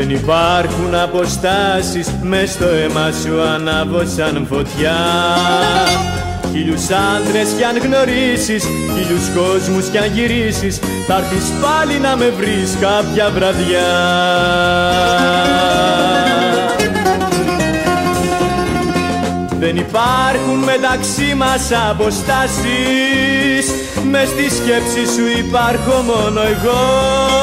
υπάρχουν αποστάσεις μες στο αίμα σου ανάβω σαν φωτιά. Χίλιους άντρες κι αν γνωρίσεις, χίλιους κόσμους κι αν γυρίσεις Θα έρθεις πάλι να με βρεις κάποια βραδιά. Δεν υπάρχουν μεταξύ μας αποστάσεις Μες στη σκέψη σου υπάρχω μόνο εγώ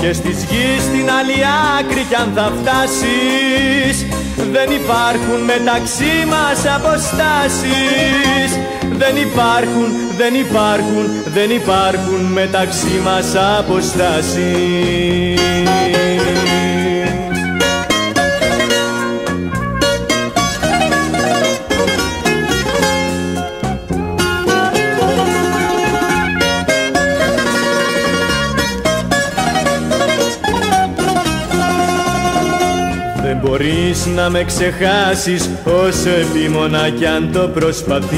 Και στις γης στην άλλη άκρη κι αν θα φτάσεις Δεν υπάρχουν μεταξύ μας αποστάσεις. Δεν υπάρχουν, δεν υπάρχουν, δεν υπάρχουν μεταξύ μας αποστάσεις μπορείς να με ξεχάσεις όσο επίμονα κι αν το προσπαθείς.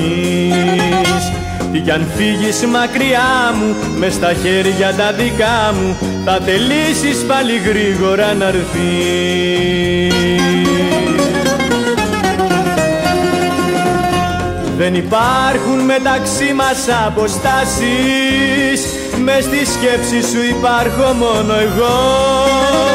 Τι κι αν φύγεις μακριά μου μες στα χέρια τα δικά μου θα τελείσεις πάλι γρήγορα να Δεν υπάρχουν μεταξύ μας αποστάσεις. Μες στη σκέψη σου υπάρχω μόνο εγώ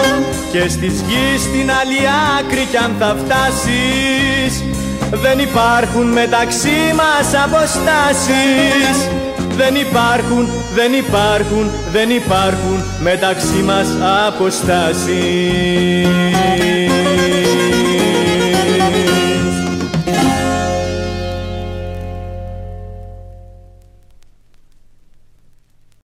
Και στις γης στην άλλη άκρη κι αν θα φτάσεις Δεν υπάρχουν μεταξύ μας αποστάσεις. Δεν υπάρχουν, δεν υπάρχουν, δεν υπάρχουν μεταξύ μας αποστάσεις